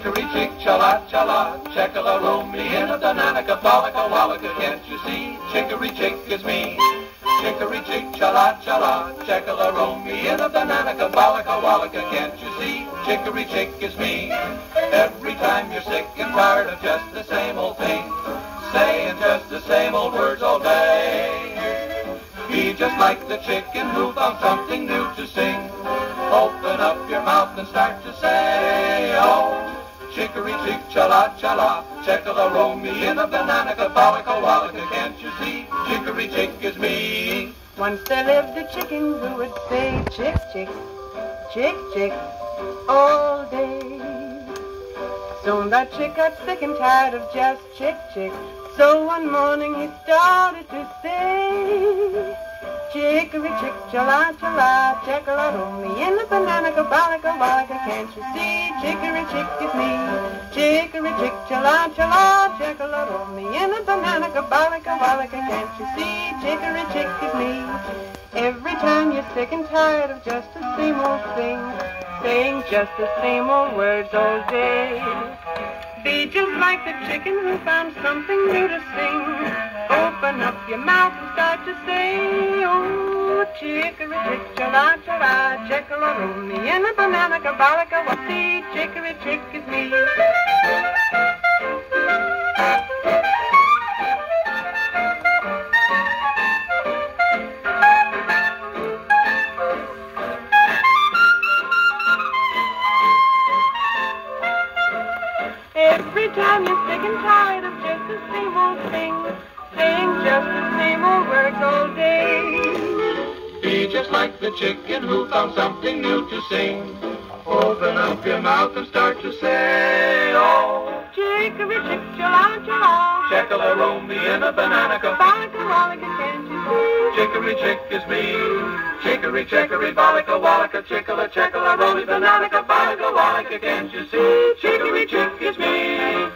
Chicory chick, chala chala, checkala roam me in a banana balaka wallaka, can't you see? Chicory chick is me. Chicory chick, chala chala, checkala roam me in a banana balaka wallaka, can't you see? Chicory chick is me. Every time you're sick and tired of just the same old thing, saying just the same old words all day. Be just like the chicken who found something new to sing. Open up your mouth and start to say, oh. Chicory chick, chala chala, checkala roam me in a banana caballica wallaka, can't you see? Chicory chick is me. Once there lived a chicken who would say chick chick, chick chick, all day. Soon that chick got sick and tired of just chick chick, so one morning he started to say, Chicory chick, chala chala, checkala roam me in the banana caballica wallaka, can't you see? Chicory chick is me. Chicory chick, chala chala, checkala roam me in the banana caballica wallaka, can't you see? Chicory chick is me. Every time you're sick and tired of just the same old thing, saying just the same old words all day. Be just like the chicken who found something new to sing. Open up your mouth and start to oh, chicory chick, chala chala, checkala roam me in a banana caballica, what see, chicory chick is me. Every time you're sick and tired of just the same old thing, saying just the same old day. Be oh, just like the chicken who found something new to sing. Open up your mouth and start to say, oh. Chicory chick, chala chala, Checkala roam me in a banana caballica wallaka, can't you see? Chicory chick is me. Chicory chickory bollica wallaka chickala checkala roly banana caballica wallaka can't you see? Chicory chick is me.